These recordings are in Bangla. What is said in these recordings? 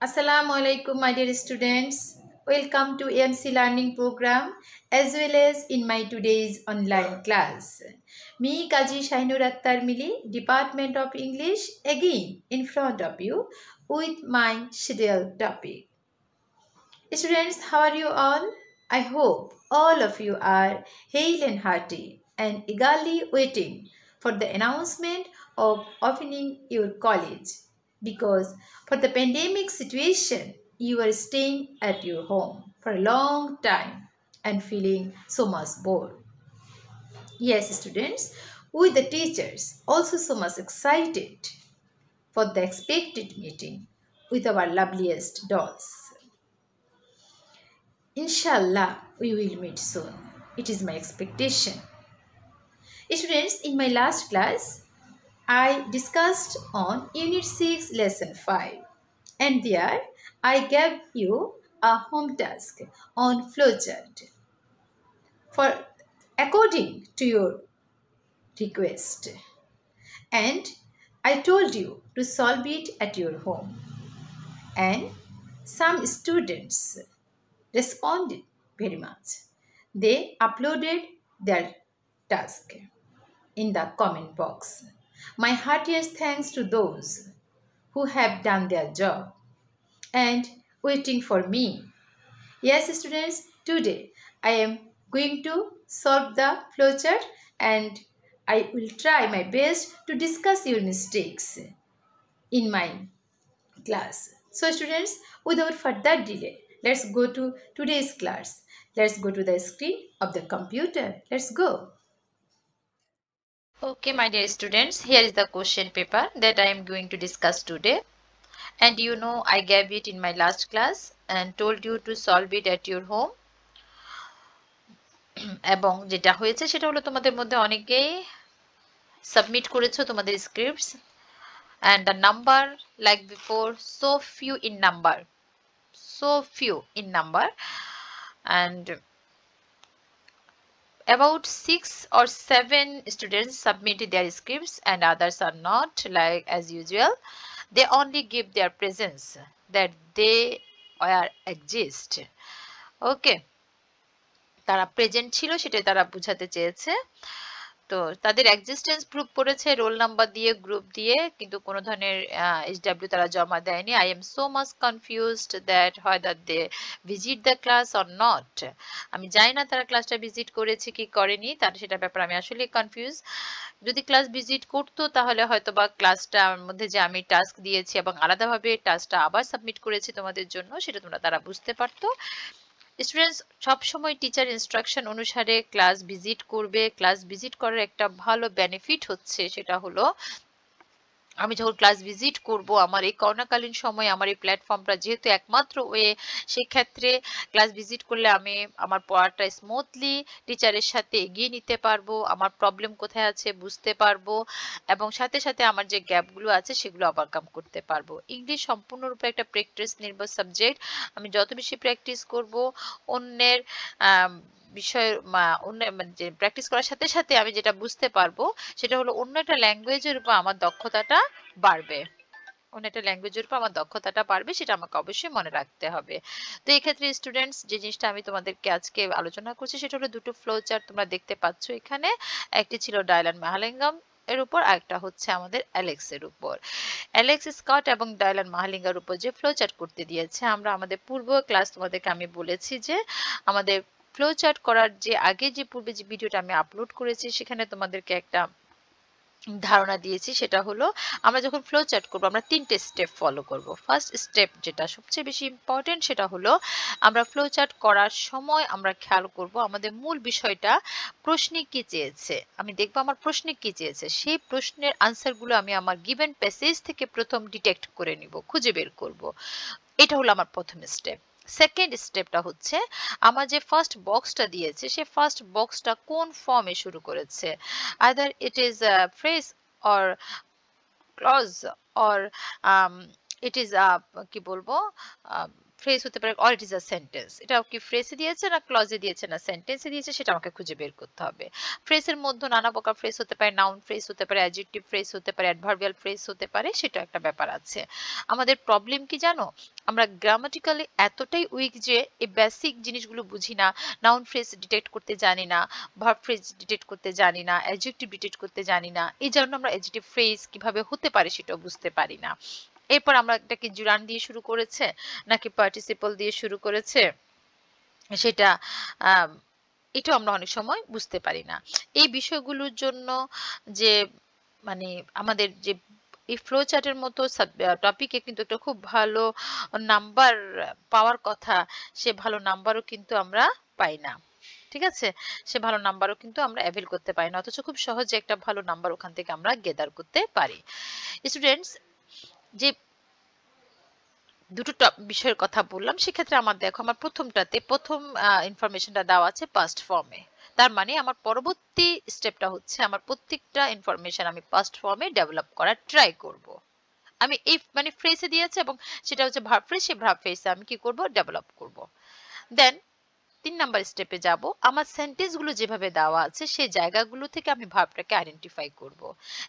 Assalamu alaikum, my dear students. Welcome to AMC Learning Program as well as in my today's online class. Me, Kaji Shainur Akhtar Mili, Department of English, again in front of you with my scheduled topic. Students, how are you all? I hope all of you are hale and hearty and eagerly waiting for the announcement of opening your college because for the pandemic situation you are staying at your home for a long time and feeling so much bored. Yes students we the teachers also so much excited for the expected meeting with our loveliest dolls. Inshallah we will meet soon. It is my expectation. Students in my last class I discussed on Unit 6 Lesson 5 and there I gave you a home task on flowchart for according to your request and I told you to solve it at your home and some students responded very much. They uploaded their task in the comment box. My heartiest thanks to those who have done their job and waiting for me. Yes, students, today I am going to solve the flowchart and I will try my best to discuss your mistakes in my class. So students, without further delay, let's go to today's class. Let's go to the screen of the computer. Let's go. Okay, my dear students, here is the question paper that I am going to discuss today. And you know, I gave it in my last class and told you to solve it at your home. এবং যেটা হয়েছে সেটা হলো তোমাদের মধ্যে অনেকেই সাবমিট করেছ তোমাদের scripts and the number like before so few in number so few in number and about six or seven students submitted their scripts and others are not like as usual they only give their presence that they are exist okay তারা প্রেজেন্ট ছিল সেটাই তারা বুঝাতে চেয়েছে তো তাদের এক্সিস্টেন্স প্রুভ করেছে রোল নাম্বার দিয়ে গ্রুপ দিয়ে, কিন্তু কোনো ধরনের এইচডাব্লিউ তারা জমা দেয়নি। I am so much confused that হয় that they visit the class or not আমি জানি না তারা ক্লাসটা ভিজিট করেছে কি করেনি, তার সেটা ব্যাপারে আমি আসলে কনফিউজ যদি ক্লাস ভিজিট করতো তাহলে হয়তো বা ক্লাসটার মধ্যে যে আমি টাস্ক দিয়েছি এবং আলাদাভাবে টাস্কটা আবার সাবমিট করেছি তোমাদের জন্য, সেটা তোমরা তারা বুঝতে পারতো। স্টুডেন্টস সবসময় টিচার ইনস্ট্রাকশন অনুসারে ক্লাস ভিজিট করবে। ক্লাস ভিজিট করার একটা ভালো বেনিফিট হচ্ছে, সেটা হলো আমি যখন ক্লাস ভিজিট করব, আমার এই করোনাকালীন সময়ে আমার এই প্ল্যাটফর্মটা যেহেতু একমাত্র ওয়ে, সেক্ষেত্রে ক্লাস ভিজিট করলে আমি আমার পড়াটা স্মুথলি টিচারের সাথে এগিয়ে নিতে পারব, আমার প্রবলেম কোথায় আছে বুঝতে পারব এবং সাথে সাথে আমার যে গ্যাপগুলো আছে সেগুলো ওভারকাম করতে পারব। ইংলিশ সম্পূর্ণরূপে একটা প্র্যাকটিস নির্ভর সাবজেক্ট আমি যত বেশি প্র্যাকটিস করব, অন্যের বিষয় মানে যে প্র্যাকটিস করার সাথে সাথে আমি যেটা বুঝতে পারব, সেটা হলো অন্য একটা ল্যাঙ্গুয়েজের উপর আমার দক্ষতাটা বাড়বে। অন্য একটা ল্যাঙ্গুয়েজের উপর আমার দক্ষতাটা বাড়বে, সেটা আমাকে অবশ্যই মনে রাখতে হবে। তো এই ক্ষেত্রে স্টুডেন্টস যে জিনিসটা আমি তোমাদেরকে আজকে আলোচনা করছি, সেটা হলো দুটো ফ্লো তোমরা দেখতে পাচ্ছ এখানে। একটি ছিল ডায়লান মাহালিঙ্গাম এর উপর আরেকটা হচ্ছে আমাদের অ্যালেক্স এর উপর। অ্যালেক্স স্কট এবং ডায়লান মাহালিঙ্গার উপর যে ফ্লো করতে দিয়েছে, আমরা আমাদের পূর্ব ক্লাস তোমাদেরকে আমি বলেছি যে, আমাদের ফ্লো চার্ট করার যে আগে যে পূর্বে যে ভিডিওটা আমি আপলোড করেছি, সেখানে তোমাদেরকে একটা ধারণা দিয়েছি, সেটা হলো আমরা যখন ফ্লো চার্ট করব, আমরা তিনটে স্টেপ ফলো করব। ফার্স্ট স্টেপ যেটা সবচেয়ে বেশি ইম্পর্টেন্ট সেটা হলো আমরা ফ্লো চার্ট করার সময় আমরা খেয়াল করব আমাদের মূল বিষয়টা প্রশ্নে কি চেয়েছে। আমি দেখব আমার প্রশ্নে কি চেয়েছে। সেই প্রশ্নের আনসারগুলো আমি আমার গিভেন প্যাসেজ থেকে প্রথম ডিটেক্ট করে নিব, খুঁজে বের করব। এটা হলো আমার প্রথম স্টেপ সেকেন্ড স্টেপটা হচ্ছে, আমার যে ফার্স্ট বক্সটা দিয়েছে, সে ফার্স্ট বক্সটা কোন ফর্মে শুরু করেছে? Other it is phrase or clause or it is কি বলব ফ্রেজ হতে পারে or it is a sentence এটা কি ফ্রেজে দিয়েছে না ক্লজে দিয়েছে না সেন্টেন্সে দিয়েছে, সেটা আমাকে খুঁজে বের করতে হবে। ফ্রেজের মধ্যে নানা প্রকার ফ্রেজ হতে পারে নাউন ফ্রেজ হতে পারে অ্যাডজেক্টিভ ফ্রেজ হতে পারে অ্যাডভার্বিয়াল ফ্রেজ হতে পারে সেটা একটা ব্যাপার আছে। আমাদের প্রবলেম কি জানো? আমরা গ্রামাটিক্যালি এতটাই উইক যে এই বেসিক জিনিসগুলো বুঝি না নাউন ফ্রেজ ডিটেক্ট করতে জানি না ভার্ব ফ্রেজ ডিটেক্ট করতে জানি না অ্যাডজেক্টিভ ডিটেক্ট করতে জানি না, এই জন্য আমরা অ্যাডজেক্টিভ ফ্রেজ কীভাবে হতে পারে সেটাও বুঝতে পারি না। এরপর আমরা এটা কি জুরান দিয়ে শুরু করেছে নাকি পার্টিসিপল দিয়ে শুরু করেছে? সেটা এটাও আমরা অনেক সময় বুঝতে পারি না। এই বিষয়গুলোর জন্য যে মানে আমাদের যে, এই ফ্লো চার্টের মতো টপিকে কিন্তু একটা খুব ভালো নাম্বার পাওয়ার কথা, সে ভালো নাম্বারও কিন্তু আমরা পাই না। ঠিক আছে? সে ভালো নাম্বারও কিন্তু আমরা অ্যাভেল করতে পারি না, অথচ খুব সহজে একটা ভালো নাম্বার ওখান থেকে আমরা গেদার করতে পারি। স্টুডেন্টস যে দুটো বিষয়ের কথা বললাম, সেক্ষেত্রে আমার দেখো, আমার প্রথমটাতে প্রথম ইনফরমেশনটা দেওয়া আছে পাস্ট ফর্মে তার মানে আমার পরবর্তী স্টেপটা হচ্ছে আমার প্রত্যেকটা ইনফরমেশন আমি পাস্ট ফর্মে ডেভেলপ করার ট্রাই করব। আমি এই মানে ফ্রেসে দিয়েছে এবং সেটা হচ্ছে ভার্ব ফ্রেস সেই ভার্ব ফ্রেসে আমি কি করব? ডেভেলপ করব। দেন তিন নাম্বার স্টেপে যাব। আমার সেন্টেন্সগুলো যেভাবে দেওয়া আছে, সেই জায়গাগুলো থেকে আমি ভাবটাকে আইডেন্টিফাই করব।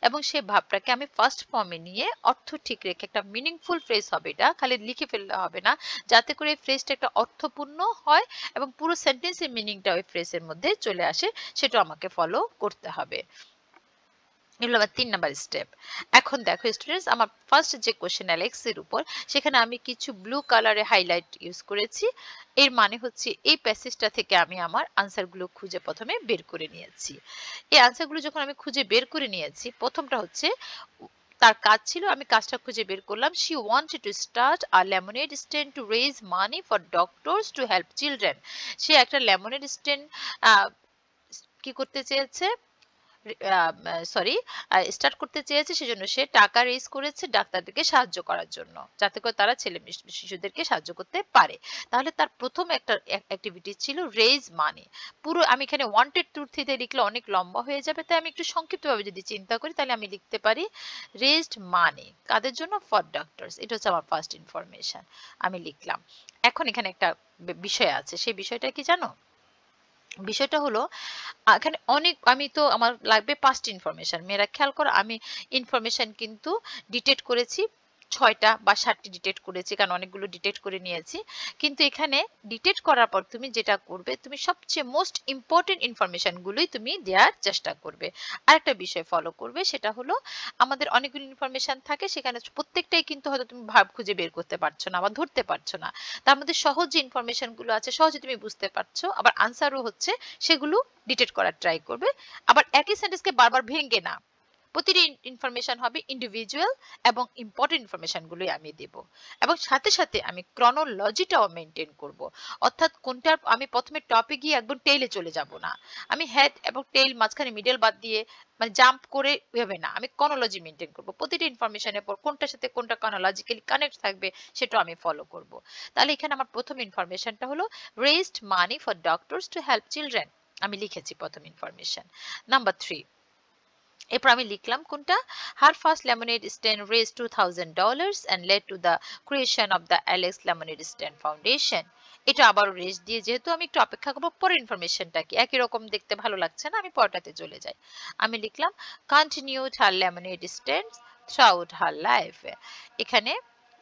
এবং সেই ভাবটাকে আমি ফার্স্ট ফর্মে নিয়ে অর্থ ঠিক রেখে একটা মিনিংফুল ফ্রেজ হবে এটা, খালি লিখে ফেললে হবে না। যাতে করে এই ফ্রেজটা একটা অর্থপূর্ণ হয় এবং পুরো সেন্টেন্সের মিনিংটা ওই ফ্রেজের মধ্যে চলে আসে সেটা আমাকে ফলো করতে হবে। এগুলো আমার তিন নাম্বার স্টেপ এখন দেখো স্টুডেন্টস আমার ফার্স্ট যে কোশ্চেন অ্যালেক্স এর উপর, সেখানে আমি কিছু ব্লু কালারে হাইলাইট ইউজ করেছি। এর মানে হচ্ছে এই প্যাসেজটা থেকে আমি আমার আনসারগুলো খুঁজে প্রথমে বের করে নিয়েছি। এই আনসারগুলো যখন আমি খুঁজে বের করে নিয়েছি, প্রথমটা হচ্ছে তার কাজ ছিল, আমি কাজটা খুঁজে বের করলাম she wanted to start a lemonade stand to raise money for doctors to help children সে একটা লেমনেড স্ট্যান্ড কি করতে চেয়েছে? সরি স্টার্ট করতে চেয়েছে সেজন্য সে টাকা রেজ করেছে ডাক্তারদেরকে সাহায্য করার জন্য, যাতে করে তারা ছেলে শিশুদেরকে সাহায্য করতে পারে। তাহলে তার প্রথম একটা অ্যাক্টিভিটি ছিল রেজ মানি পুরো, আমি এখানে ওয়ান্টেড থেকে লিখলে অনেক লম্বা হয়ে যাবে, তাই আমি একটু সংক্ষিপ্তভাবে যদি চিন্তা করি, তাহলে আমি লিখতে পারি রেজড মানি কাদের জন্য? ফর ডক্টরস এটা হচ্ছে আমার ফার্স্ট ইনফরমেশন আমি লিখলাম। এখন এখানে একটা বিষয় আছে, সেই বিষয়টা কি জানো? বিষয়টা হলো, এখানে অনেক, আমি তো, আমার লাগবে পাঁচটি ইনফরমেশন মেয়েরা খেয়াল করো, আমি ইনফরমেশন কিন্তু ডিটেক্ট করেছি ছয়টা বা সাতটি ডিটেক্ট করেছি, কারণ অনেকগুলো ডিটেক্ট করে নিয়েছি। কিন্তু এখানে ডিটেক্ট করার পর তুমি যেটা করবে, তুমি সবচেয়ে মোস্ট ইম্পর্টেন্ট ইনফরমেশন গুলোই তুমি দেওয়ার চেষ্টা করবে। আরেকটা বিষয় ফলো করবে, সেটা হলো আমাদের অনেকগুলো ইনফরমেশন থাকে, সেখানে প্রত্যেকটাই কিন্তু হয়তো তুমি ভাব খুঁজে বের করতে পারছ না বা ধরতে পারছ না। তার মধ্যে সহজ যে ইনফরমেশনগুলো আছে, সহজে তুমি বুঝতে পারছ, আবার আনসারও হচ্ছে, সেগুলো ডিটেক্ট করার ট্রাই করবে। আবার একই সেন্টেন্সকে বারবার ভেঙে না। প্রতিটি ইনফরমেশন হবে ইন্ডিভিজুয়াল এবং ইম্পর্টেন্ট ইনফরমেশন গুলোই আমি দেব। এবং সাথে সাথে আমি ক্রনোলজিটাও মেনটেন করব। অর্থাৎ কোনটার আমি প্রথমে টপে গিয়ে একদম টেইলে চলে যাব না। আমি হেড এবং টেইল মাঝখানে মিডল বাদ দিয়ে মানে জাম্প করে হবে না, আমি ক্রনোলজি মেনটেন করব। প্রতিটি ইনফরমেশনের পর কোনটার সাথে কোনটা ক্রনোলজিক্যালি কানেক্ট থাকবে সেটাও আমি ফলো করব। তাহলে এখানে আমার প্রথম ইনফরমেশনটা হলো raised money for doctors to help children আমি লিখেছি প্রথম ইনফরমেশন নাম্বার থ্রি এরপর আমি লিখলাম কোনটা? Her first lemonade stand raise two thousand dollars and led to the creation of the Alex lemonade stand foundation এটা আবারও রেজ দিয়ে যেহেতু আমি একটু অপেক্ষা করব পরের ইনফরমেশনটা কি? একই রকম দেখতে ভালো লাগছে না? আমি পরটাতে চলে যাই। আমি লিখলাম continued her lemonade stand throughout her life এখানে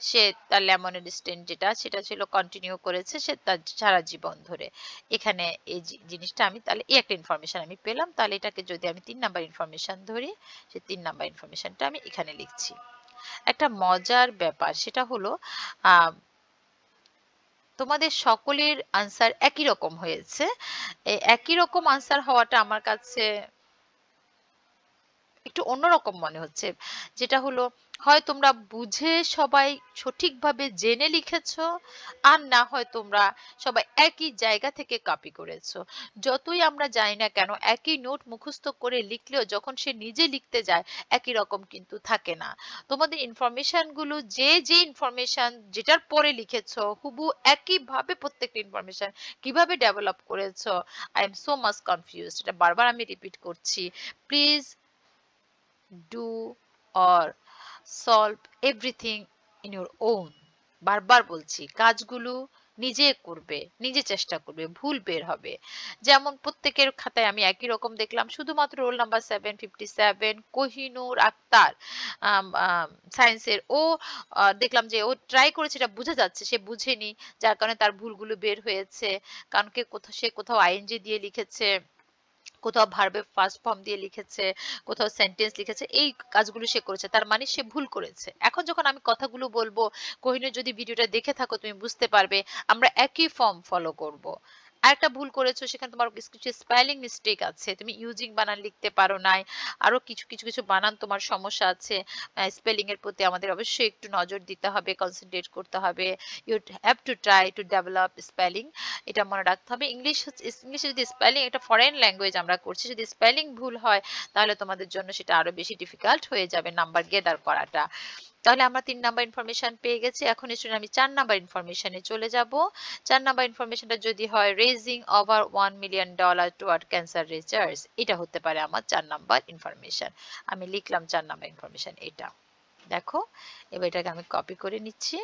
সে তার লেমনের স্টেন যেটা, সেটা ছিল কন্টিনিউ করেছে সে তার সারা জীবন ধরে। এখানে এই জিনিসটা আমি তাহলে, এই একটা ইনফরমেশন আমি পেলাম। তাহলে এটাকে যদি আমি তিন নাম্বার ইনফরমেশন ধরি, সে তিন নাম্বার ইনফরমেশনটা আমি এখানে লিখছি। একটা মজার ব্যাপার, সেটা হলো তোমাদের সকলের আনসার একই রকম হয়েছে। একই রকম আনসার হওয়াটা আমার কাছে একটু অন্যরকম মনে হচ্ছে। যেটা হলো হয় তোমরা বুঝে সবাই সঠিকভাবে জেনে লিখেছ, আর না হয় তোমরা সবাই একই জায়গা থেকে কপি করেছ। যতই আমরা জানি না কেন, একই নোট মুখস্থ করে লিখলেও যখন সে নিজে লিখতে যায়, একই রকম কিন্তু থাকে না। তোমাদের ইনফরমেশনগুলো যে যে ইনফরমেশন যেটার পরে লিখেছো হুবু একইভাবে প্রত্যেকটা ইনফরমেশন কীভাবে ডেভেলপ করেছ I am so much confuse এটা বারবার আমি রিপিট করছি। Please do or solve everything in your own. বারবার বলছি, কাজগুলো নিজে করবে, নিজে চেষ্টা করবে, ভুল বের হবে। যেমন প্রত্যেকের খাতায় আমি একই রকম দেখলাম, শুধুমাত্র roll number seven fifty seven Kohinoor Akter সায়েন্সের ও দেখলাম যে ও ট্রাই করেছে, এটা বোঝা যাচ্ছে, সে বুঝেনি, যার কারণে তার ভুলগুলো বের হয়েছে। কারণ কে কোথাও সে কোথাও আইএনজি দিয়ে লিখেছে। কোথাও ভার্বে ফার্স্ট ফর্ম দিয়ে লিখেছে, কোথাও সেন্টেন্স লিখেছে, এই কাজগুলো সে করেছে, তার মানে সে ভুল করেছে। এখন যখন আমি কথাগুলো বলব, কহিনুর যদি ভিডিওটা দেখে থাকো, তুমি বুঝতে পারবে, আমরা একই ফর্ম ফলো করব। আরেকটা ভুল করেছ, সেখানে তোমার কিছু স্পেলিং মিস্টেক আছে। তুমি ইউজিং বানান লিখতে পারো নাই, আরও কিছু কিছু কিছু বানান তোমার সমস্যা আছে। স্পেলিং এর প্রতি আমাদের অবশ্যই একটু নজর দিতে হবে কনসেন্ট্রেট করতে হবে। You have to try to develop spelling এটা মনে রাখতে হবে। ইংলিশ ইংলিশে যদি স্পেলিং এটা ফরেন ল্যাঙ্গুয়েজ আমরা করছি, যদি স্পেলিং ভুল হয়, তাহলে তোমাদের জন্য সেটা আরও বেশি ডিফিকাল্ট হয়ে যাবে নাম্বার গেদার করাটা। তাহলে আমরা তিন নাম্বার ইনফরমেশন পেয়ে গেছি। এখন স্টুডেন্ট আমি চার নাম্বার ইনফরমেশনে চলে যাব। চার নাম্বার ইনফরমেশনটা যদি হয় raising over one million dollar toward cancer research এটা হতে পারে আমার চার নাম্বার ইনফরমেশন আমি লিখলাম চার নাম্বার ইনফরমেশন এটা। দেখো, এবার এটাকে আমি কপি করে নিচ্ছি।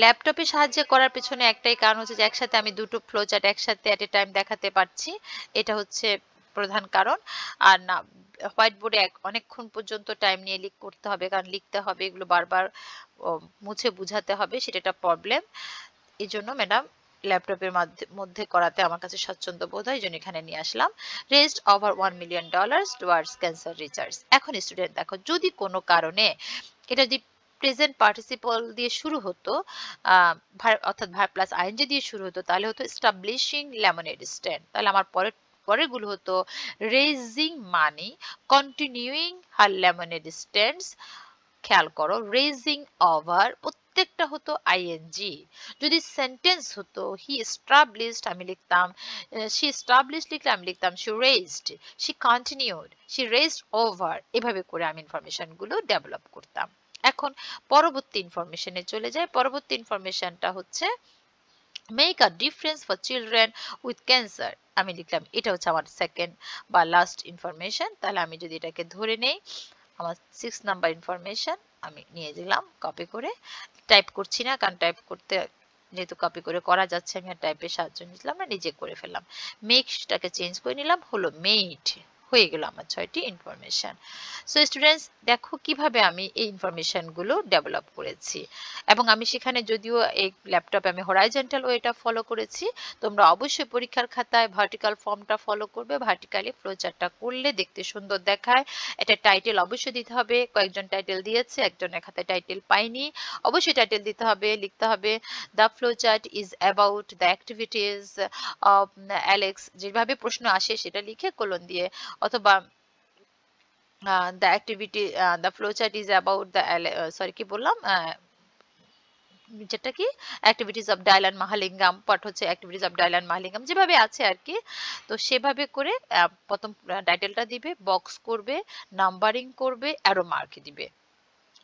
ল্যাপটপে সাহায্য করার পেছনে একটাই কারণ হচ্ছে যে একসাথে আমি দুটো ফ্লো চার্ট একসাথে এট এ টাইম দেখাতে পারছি। এটা হচ্ছে প্রধান কারণ। আর না হোয়াইট বোর্ডে অনেকক্ষণ পর্যন্ত টাইম নিয়ে লিখ করতে হবে, কারণ লিখতে হবে, এগুলো বারবার মুছে বুঝাতে হবে, সেটা একটা প্রবলেম এই জন্য ম্যাডাম ল্যাপটপের মধ্যে করাতে আমার কাছে স্বচ্ছন্দ বোধ হয় জন্য এখানে নিয়ে আসলাম। Raised over one million dollar towards cancer research এখন স্টুডেন্ট দেখো, যদি কোনো কারণে এটা যদি প্রেজেন্ট পার্টিসিপল দিয়ে শুরু হতো অর্থাৎ ভার প্লাস আইএনজি দিয়ে শুরু হতো, তাহলে হতো এস্টাবলিশিং লেমনেড স্ট্যান্ড তাহলে আমার পরের পরেরগুলো হতো raising money continuing her lemonade stands খেয়াল করো রেজিং ওভার প্রত্যেকটা হতো আইএনজি যদি সেন্টেন্স হতো হি এস্টাবলিশড আমি লিখতাম শি এস্টাবলিশড লিখলে আমি লিখতাম she raised she continued she raised over এভাবে করে আমি ইনফরমেশনগুলো ডেভেলপ করতাম। এখন পরবর্তী ইনফরমেশনে চলে যায় পরবর্তী ইনফরমেশনটা হচ্ছে make a difference for children with cancer আমি লিখলাম, এটা হচ্ছে আমার সেকেন্ড বা লাস্ট ইনফরমেশন তাহলে আমি যদি এটাকে ধরে নেই, আমার সিক্স নাম্বার ইনফরমেশন আমি নিয়ে দিলাম কপি করে। টাইপ করছি না, কারণ টাইপ করতে যেহেতু কপি করে করা যাচ্ছে, আমি আর টাইপের সাহায্য নিলাম না নিজে করে ফেললাম। মেকটাকে চেঞ্জ করে নিলাম, হলো মেড হয়ে গেল আমার ছয়টি ইনফরমেশন সো স্টুডেন্টস দেখো কীভাবে আমি এই ইনফরমেশনগুলো ডেভেলপ করেছি। এবং আমি সেখানে যদিও এই ল্যাপটপে আমি হরাইজেন্টাল ওয়েটা ফলো করেছি, তোমরা অবশ্যই পরীক্ষার খাতায় ভার্টিক্যাল ফর্মটা ফলো করবে ভার্টিক্যালি ফ্লোচারটা করলে দেখতে সুন্দর দেখায়। এটা টাইটেল অবশ্যই দিতে হবে, কয়েকজন টাইটেল দিয়েছে, একজনের খাতায় টাইটেল পাইনি। অবশ্যই টাইটেল দিতে হবে, লিখতে হবে the flowchart is about the activities of Alex যেভাবে প্রশ্ন আসে সেটা লিখে কোলন দিয়ে অথবা the activity the flowchart is about the sorry কি বললাম? যেটা কি? অ্যাক্টিভিটিস অফ ডায়লান মাহালিঙ্গাম পাঠ হচ্ছে অ্যাক্টিভিটিস অফ ডায়লান মাহালিঙ্গাম যেভাবে আছে আর কি। তো সেভাবে করে প্রথম টাইটেলটা দিবে বক্স করবে নাম্বারিং করবে অ্যারো মার্ক দিবে।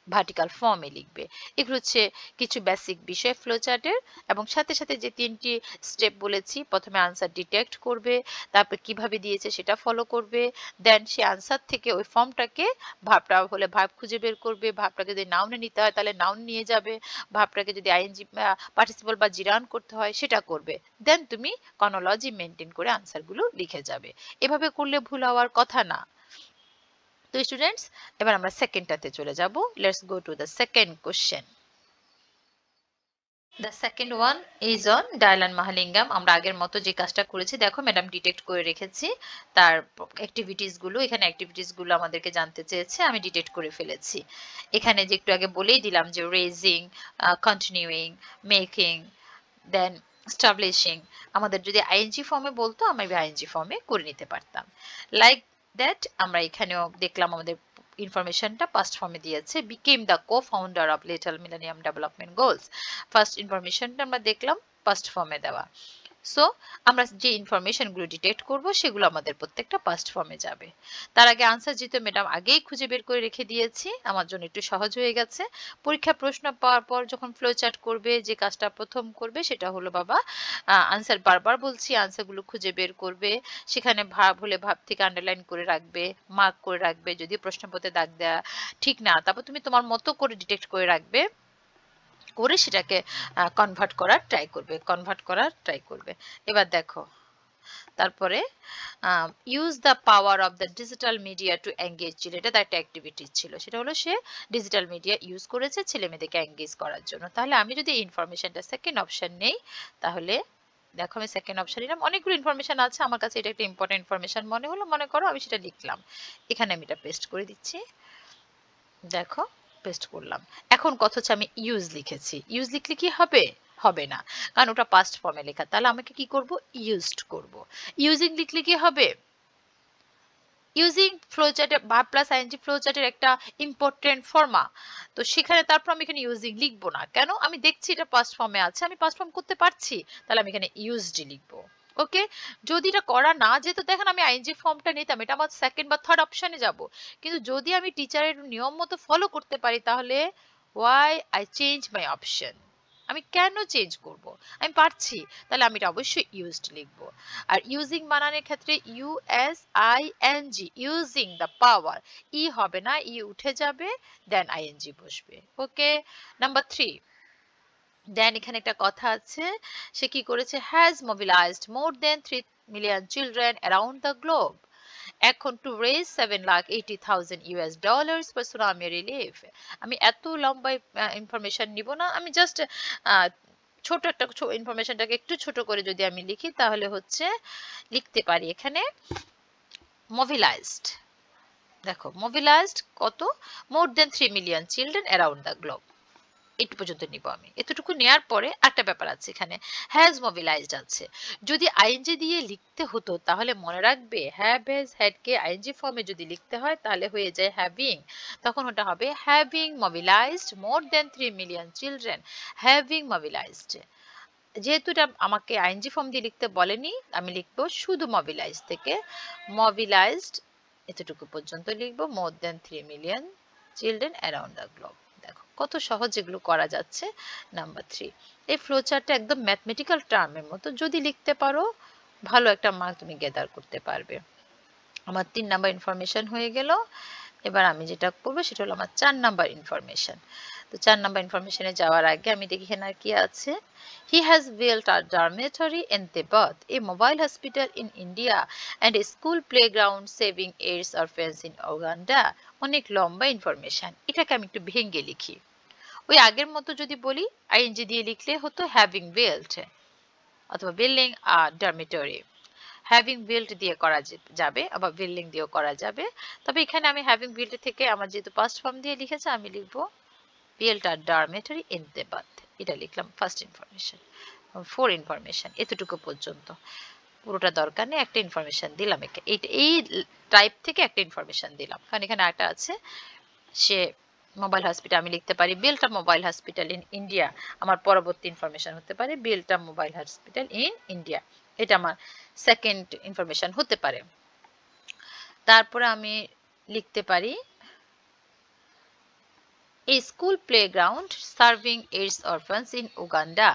ভার্টিক্যাল ফর্মে লিখবে। এগুলো হচ্ছে কিছু বেসিক বিষয় ফ্লোচার্টের এবং সাথে সাথে যে তিনটি স্টেপ বলেছি, প্রথমে আনসার ডিটেক্ট করবে, তারপর কীভাবে দিয়েছে সেটা ফলো করবে দেন সে আনসার থেকে ওই ফর্মটাকে ভাবটা হলে ভাব খুঁজে বের করবে ভাবটাকে যদি নাউনে নিতে হয় তাহলে নাউন নিয়ে যাবে ভাবটাকে যদি আইএনজি পার্টিসিপল বা জিরান করতে হয় সেটা করবে। দেন তুমি কনোলজি মেনটেন করে আনসারগুলো লিখে যাবে। এভাবে করলে ভুল হওয়ার কথা না। তো স্টুডেন্টস এবার আমরা সেকেন্ডটাতে চলে যাব। Let's go to the second question the second one is on Dylan Mahalingam আমরা আগের মতো যে কাজটা করেছি, দেখো ম্যাডাম ডিটেক্ট করে রেখেছি। তার অ্যাক্টিভিটিসগুলো, এখানে অ্যাক্টিভিটিসগুলো আমাদেরকে জানতে চেয়েছে, আমি ডিটেক্ট করে ফেলেছি। এখানে যে একটু আগে বলেই দিলাম যে raising continuing making then establishing আমাদের যদি আইএনজি ফর্মে বলতো, আমি আইএনজি ফর্মে করে নিতে পারতাম। লাইক দ্যাট আমরা এখানেও দেখলাম আমাদের ইনফরমেশনটা পাস্ট ফর্মে দিয়েছে। Became the cofounder of little millennium development goals first ইনফরমেশনটা আমরা দেখলাম পাস্ট ফর্মে দেওয়া। সো আমরা যে ইনফরমেশনগুলো ডিটেক্ট করব, সেগুলো আমাদের প্রত্যেকটা পাস্ট ফর্মে যাবে। তার আগে আনসার যেহেতু ম্যাডাম আগেই খুঁজে বের করে রেখে দিয়েছি, আমার জন্য একটু সহজ হয়ে গেছে। পরীক্ষা প্রশ্ন পাওয়ার পর যখন ফ্লো চার্ট করবে, যে কাজটা প্রথম করবে, সেটা হলো বাবা আনসার বারবার বলছি আনসারগুলো খুঁজে বের করবে। সেখানে ভাব হলে ভাব থেকে আন্ডারলাইন করে রাখবে মার্ক করে রাখবে। যদি প্রশ্নপত্রে দাগ দেওয়া ঠিক না, তারপর তুমি তোমার মতো করে ডিটেক্ট করে রাখবে। করে সেটাকে কনভার্ট করার ট্রাই করবে কনভার্ট করার ট্রাই করবে। এবার দেখো, তারপরে use the power of the digital media to engage ছিল। এটা তার একটা অ্যাক্টিভিটি ছিল। সেটা হলো সে ডিজিটাল মিডিয়া ইউজ করেছে ছেলে মেয়েদেরকে এঙ্গেজ করার জন্য। তাহলে আমি যদি ইনফরমেশনটা সেকেন্ড অপশন নেই, তাহলে দেখো আমি সেকেন্ড অপশন নিলাম। অনেকগুলো ইনফরমেশন আছে। আমার কাছে এটা একটা ইম্পর্টেন্ট ইনফরমেশন মনে হলো। মনে করো আমি সেটা লিখলাম। এখানে আমি এটা পেস্ট করে দিচ্ছি। দেখো পেস্ট করলাম। এখন কথা হচ্ছে আমি ইউজ লিখেছি। ইউজ লিখলে কি হবে? হবে না। কারণ ওটা পাস্ট ফর্মে লেখা। তাহলে আমাকে কি করব? ইউজড করব। ইউজিং লিখলে কি হবে? ইউজিং ফ্লোচার্টে ভার্ব প্লাস আইএনজি ফ্লোচার্টের একটা ইম্পর্টেন্ট ফর্মা তো সেখানে তারপর আমি এখানে ইউজিং লিখব না। কেন? আমি দেখছি এটা পাস্ট ফর্মে আছে। আমি পাস্ট ফর্ম করতে পারছি। তাহলে আমি এখানে ইউজডি লিখব। ওকে? যদি এটা করা না যেত, দেখেন আমি আইএনজি ফর্মটা নিতাম, এটা আমার সেকেন্ড বা থার্ড অপশনে যাব। কিন্তু যদি আমি টিচারের নিয়ম মতো ফলো করতে পারি, তাহলে why I change my option আমি কেন চেঞ্জ করব? আমি পারছি, তাহলে আমি এটা অবশ্যই ইউজড লিখব। আর ইউজিং বানানোর ক্ষেত্রে U S I N G using the power E হবে না, ই উঠে যাবে দেন আইএনজি বসবে। ওকে? নাম্বার থ্রি দেন এখানে একটা কথা আছে, সে কি করেছে? Has mobilized more than three million children around the globe এখন to raise seven lakh eighty thousand US dollars for tsunami relief আমি এত লম্বা ইনফরমেশন নিব না। আমি জাস্ট ছোট একটা ইনফরমেশনটাকে একটু ছোট করে যদি আমি লিখি, তাহলে হচ্ছে লিখতে পারি এখানে। মোবিলাইজড দেখো মোবিলাইজড কত? More than three million children around the globe একটু পর্যন্ত নিব আমি। এতটুকু নেওয়ার পরে একটা ব্যাপার আছে এখানে। হ্যাজ মোবিলাইজড আছে। যদি আইএনজি দিয়ে লিখতে হতো, তাহলে মনে রাখবে হ্যাভ হ্যাজ হ্যাডকে আইএনজি ফর্মে যদি লিখতে হয়, তাহলে হয়ে যায় হ্যাভিং তখন ওটা হবে having mobilized more than three million children having mobilized যেহেতু এটা আমাকে আইএনজি ফর্ম দিয়ে লিখতে বলেনি, আমি লিখব শুধু মোবিলাইজ থেকে। মোবিলাইজড এতটুকু পর্যন্ত লিখব more than three million children around the globe কত সহজ এগুলো করা যাচ্ছে? নাম্বার থ্রি এই ফ্লোচার্টটা একদম ম্যাথমেটিক্যাল টার্মের মতো। যদি লিখতে পারো ভালো একটা মার্ক তুমি গেদার করতে পারবে। আমার তিন নাম্বার ইনফরমেশন হয়ে গেল। এবার আমি যেটা করব সেটা হলো আমার চার নাম্বার ইনফরমেশন তো চার নাম্বার ইনফরমেশনে যাওয়ার আগে আমি দেখি এখানে কি আছে। He has built a dormitory in Tibet, a mobile hospital in India, and a school playground saving AIDS orphans in Uganda. অনেক লম্বা ইনফরমেশন এটাকে আমি একটু ভেঙে লিখি। ওই আগের মতো যদি বলি আইএনজি দিয়ে লিখলে হতো হ্যাভিং বিল্ট অথবা building a dormitory having built দিয়ে করা যাবে, আবার বিল্ডিং দিয়েও করা যাবে। তবে এখানে আমি হ্যাভিং বিল্ট থেকে আমার যেহেতু ফার্স্ট ফর্ম দিয়ে লিখেছে, আমি লিখব বিল্ট আ ডরমিটরি ইন দেবাত এটা লিখলাম ফার্স্ট ইনফরমেশন ফোর ইনফরমেশন এতটুকু পর্যন্ত। পুরোটা দরকার নেই, একটা ইনফরমেশন দিলাম এই টাইপ থেকে একটা ইনফরমেশন দিলাম। কারণ এখানে একটা আছে, সে মোবাইল হসপিটাল আমি লিখতে পারি বিলটা মোবাইল হসপিটাল ইন ইন্ডিয়া আমার পরবর্তী ইনফরমেশন হতে পারে বিলটা মোবাইল হসপিটাল ইন ইন্ডিয়া এটা আমার সেকেন্ড ইনফরমেশন হতে পারে। তারপরে আমি লিখতে পারি a school playground serving AIDS orphans in Uganda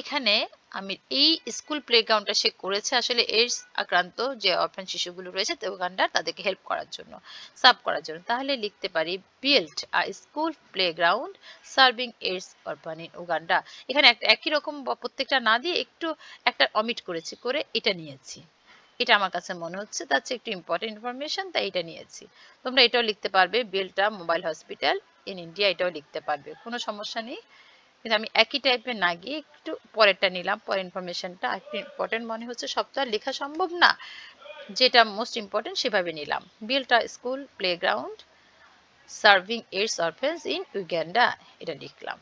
এখানে আমি এই স্কুল প্লেগ্রাউন্ডটা সে করেছে আসলে এইডস আক্রান্ত যে অরফান শিশুগুলো রয়েছে উগান্ডার তাদেরকে হেল্প করার জন্য সার্ভ করার জন্য। তাহলে লিখতে পারি build a school playground serving AIDS orphan in Uganda এখানে একটা একই রকম প্রত্যেকটা না দিয়ে একটু একটা অমিট করেছি, করে এটা নিয়েছি। এটা আমার কাছে মনে হচ্ছে, তার চেয়ে একটু ইম্পর্টেন্ট ইনফরমেশন তাই এটা নিয়েছি। তোমরা এটাও লিখতে পারবে বিলটা মোবাইল হসপিটাল ইন ইন্ডিয়া এটাও লিখতে পারবে, কোনো সমস্যা নেই। কিন্তু আমি একই টাইপের না গিয়ে একটু পরেরটা নিলাম। পরের ইনফরমেশনটা একটু ইম্পর্টেন্ট মনে হচ্ছে সবটা লেখা সম্ভব না। যেটা মোস্ট ইম্পর্টেন্ট সেভাবে নিলাম। Built a school playground serving AIDS orphans in Uganda এটা লিখলাম।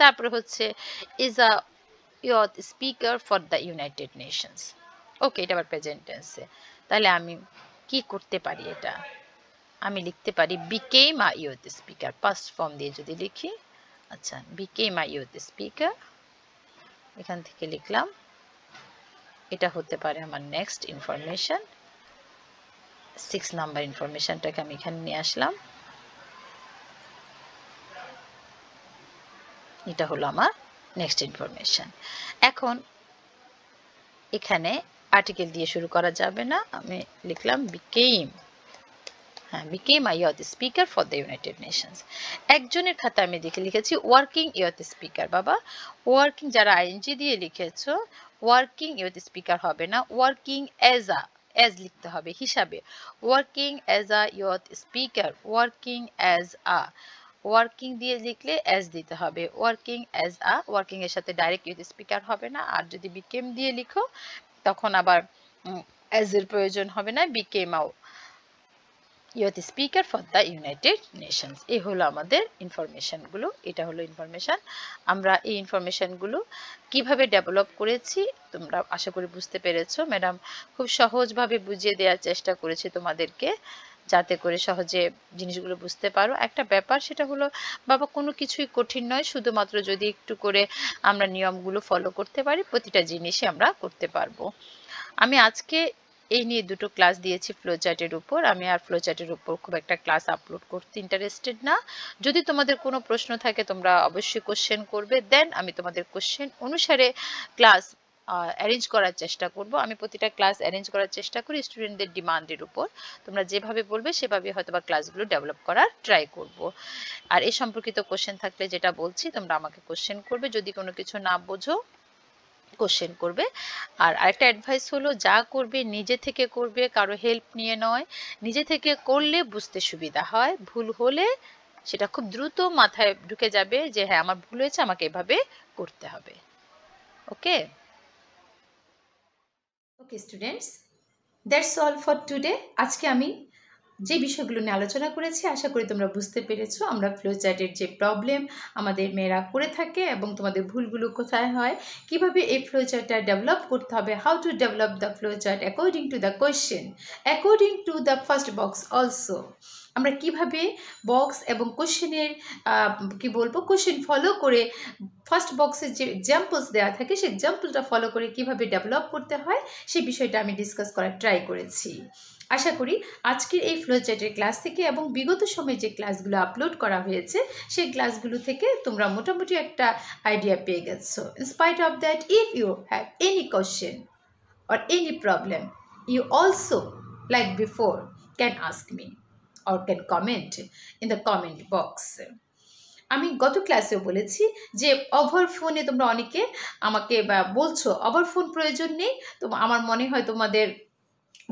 তারপরে হচ্ছে is a youth speaker for the United Nations okay এটা আবার প্রেজেন্ট টেন্সে তাহলে আমি কি করতে পারি এটা? আমি লিখতে পারি became a youth speaker past form দিয়ে যদি লিখি আচ্ছা বিকেম আ ইউথ স্পিকার এখান থেকে লিখলাম। এটা হতে পারে আমার নেক্সট ইনফরমেশন সিক্স নাম্বার ইনফরমেশনটাকে আমি এখানে নিয়ে আসলাম। এটা হলো আমার নেক্সট ইনফরমেশন এখন এখানে আর্টিকেল দিয়ে শুরু করা যাবে না। আমি লিখলাম বিকেম হ্যাঁ became a youth speaker for the United Nations একজনের খাতা আমি দেখে লিখেছি ওয়ার্কিং ইয়ত স্পিকার বাবা। ওয়ার্কিং যারা আইএনজি দিয়ে লিখেছ ওয়ার্কিং ইয়ত স্পিকার হবে না। ওয়ার্কিং অ্যাজ আ অ্যাজ লিখতে হবে, হিসাবে। Working as a youth speaker working as a working দিয়ে লিখলে অ্যাজ দিতে হবে। ওয়ার্কিং অ্যাজ আ ওয়ার্কিং এর সাথে ডাইরেক্ট ইউথ স্পিকার হবে না। আর যদি বিকেম দিয়ে লিখো, তখন আবার অ্যাজ এর প্রয়োজন হবে না became a youth speaker for the United Nations এই হলো আমাদের ইনফরমেশনগুলো এটা হলো ইনফরমেশন আমরা এই ইনফরমেশনগুলো কীভাবে ডেভেলপ করেছি, তোমরা আশা করি বুঝতে পেরেছ। ম্যাডাম খুব সহজভাবে বুঝিয়ে দেওয়ার চেষ্টা করেছি তোমাদেরকে, যাতে করে সহজে জিনিসগুলো বুঝতে পারো। একটা ব্যাপার সেটা হলো, বাবা, কোনো কিছুই কঠিন নয়। শুধুমাত্র যদি একটু করে আমরা নিয়মগুলো ফলো করতে পারি, প্রতিটা জিনিসই আমরা করতে পারব। আমি আজকে এই নিয়ে দুটো ক্লাস দিয়েছি ফ্লোচার্টের উপর। আমি আর ফ্লোচার্টের উপর খুব একটা ক্লাস আপলোড করতে ইন্টারেস্টেড না। যদি তোমাদের কোনো প্রশ্ন থাকে, তোমরা অবশ্যই কোশ্চেন করবে। দেন আমি তোমাদের কোশ্চেন অনুসারে ক্লাস অ্যারেঞ্জ করার চেষ্টা করব। আমি প্রতিটা ক্লাস অ্যারেঞ্জ করার চেষ্টা করি স্টুডেন্টদের ডিমান্ডের উপর। তোমরা যেভাবে বলবে, সেভাবে হয়তো বা ক্লাসগুলো ডেভেলপ করার ট্রাই করব। আর এই সম্পর্কিত কোশ্চেন থাকলে যেটা বলছি, তোমরা আমাকে কোশ্চেন করবে। যদি কোনো কিছু না বোঝো কোশ্চেন করবে। আর আরেকটা অ্যাডভাইস হলো, যা করবে নিজে থেকে করবে, কারও হেল্প নিয়ে নয়। নিজে থেকে করলে বুঝতে সুবিধা হয়। ভুল হলে সেটা খুব দ্রুত মাথায় ঢুকে যাবে যে হ্যাঁ আমার ভুল হয়েছে, আমাকে এভাবে করতে হবে। Okay okay students that's all for today আজকে আমি যে বিষয়গুলো নিয়ে আলোচনা করেছি, আশা করি তোমরা বুঝতে পেরেছ। আমরা ফ্লো চার্টের যে প্রবলেম আমাদের মেয়েরা করে থাকে এবং তোমাদের ভুলগুলো কোথায় হয়, কীভাবে এই ফ্লো চার্টটা ডেভেলপ করতে হবে how to develop the flow chart according to the question according to the first box also আমরা কীভাবে বক্স এবং কোশ্চেনের কি বলব কোশ্চেন ফলো করে ফার্স্ট বক্সের যে এক্সাম্পলস দেওয়া থাকে, সেই এক্সাম্পলটা ফলো করে কীভাবে ডেভেলপ করতে হয়, সেই বিষয়টা আমি ডিসকাস করার ট্রাই করেছি। আশা করি আজকের এই ফ্লো চ্যাটের ক্লাস থেকে এবং বিগত সময়ে যে ক্লাসগুলো আপলোড করা হয়েছে, সেই ক্লাসগুলো থেকে তোমরা মোটামুটি একটা আইডিয়া পেয়ে গেছো। In spite of that if you have any question or any problem you also like before can ask me or can comment in the comment box আমি গত ক্লাসেও বলেছি যে ওভার ফোনে তোমরা অনেকে আমাকে বলছো ওভার ফোন প্রয়োজন নেই, তো আমার মনে হয় তোমাদের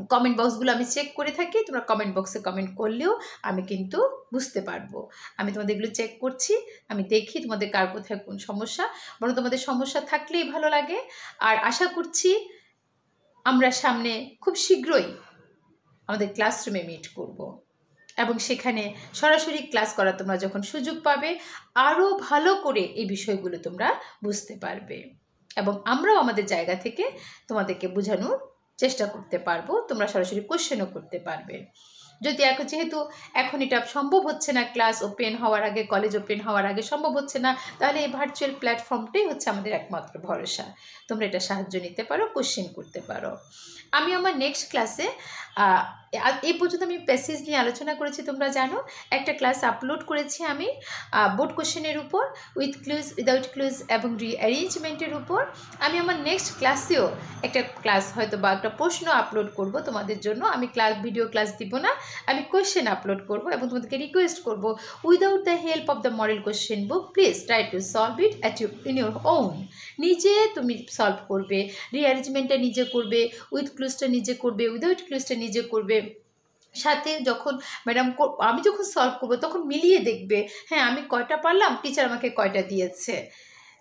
কমেন্ট বক্সগুলো আমি চেক করে থাকি, তোমরা কমেন্ট বক্সে কমেন্ট করলেও আমি কিন্তু বুঝতে পারব। আমি তোমাদের এগুলো চেক করছি, আমি দেখি তোমাদের কার কোথায় কোন সমস্যা, বরং তোমাদের সমস্যা থাকলেই ভালো লাগে। আর আশা করছি আমরা সামনে খুব শীঘ্রই আমাদের ক্লাসরুমে মিট করব। এবং সেখানে সরাসরি ক্লাস করার তোমরা যখন সুযোগ পাবে আরও ভালো করে এই বিষয়গুলো তোমরা বুঝতে পারবে। এবং আমরাও আমাদের জায়গা থেকে তোমাদেরকে বোঝানোর চেষ্টা করতে পারব, তোমরা সরাসরি কোশ্চেনও করতে পারবে। যদি এখন যেহেতু এখন এটা সম্ভব হচ্ছে না ক্লাস ওপেন হওয়ার আগে কলেজ ওপেন হওয়ার আগে সম্ভব হচ্ছে না, তাহলে এই ভার্চুয়াল প্ল্যাটফর্মটাই হচ্ছে আমাদের একমাত্র ভরসা। তোমরা এটা সাহায্য নিতে পারো কোশ্চেন করতে পারো। আমি আমার নেক্সট ক্লাসে এই পর্যন্ত আমি প্যাসেজ নিয়ে আলোচনা করেছি, তোমরা জানো। একটা ক্লাস আপলোড করেছি আমি বোর্ড কোশ্চেনের উপর উইথ ক্লুজ উইদাউট ক্লুজ এবং রিঅ্যারেঞ্জমেন্টের উপর। আমি আমার নেক্সট ক্লাসেও একটা ক্লাস হয়তো বা একটা প্রশ্ন আপলোড করব তোমাদের জন্য। আমি ক্লাস ভিডিও ক্লাস দিব না, আমি কোয়েশ্চেন আপলোড করব এবং তোমাদেরকে রিকোয়েস্ট করব without the help of the model question book please try to solve it at you in your own নিজে তুমি সলভ করবে রিঅ্যারেঞ্জমেন্টটা নিজে করবে উইথ ক্লুজটা নিজে করবে উইদাউট ক্লুজটা নিজে করবে সাথে যখন ম্যাডাম আমি যখন সলভ করব তখন মিলিয়ে দেখবে হ্যাঁ আমি কয়টা পারলাম টিচার আমাকে কয়টা দিয়েছে।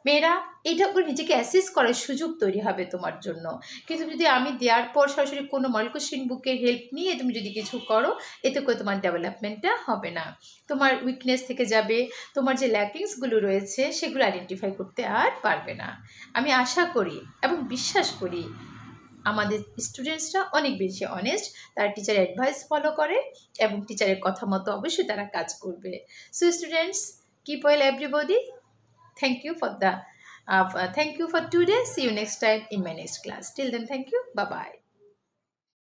মেয়েরা, এটা করে নিজেকে অ্যাসেস করার সুযোগ তৈরি হবে তোমার জন্য। কিন্তু যদি আমি দেওয়ার পর সরাসরি কোনো মডেল কোশ্চিন বুকের হেল্প নিয়ে তুমি যদি কিছু করো, এতে করে তোমার ডেভেলপমেন্টটা হবে না। তোমার উইকনেস থেকে যাবে, তোমার যে ল্যাকিংসগুলো রয়েছে, সেগুলো আইডেন্টিফাই করতে আর পারবে না। আমি আশা করি এবং বিশ্বাস করি আমাদের স্টুডেন্টসরা অনেক বেশি অনেস্ট তারা টিচারের অ্যাডভাইস ফলো করে এবং টিচারের কথা মতো অবশ্যই তারা কাজ করবে so students keep well everybody thank you for the thank you for for today. You next time my next class. Till then, thank you. Bye bye.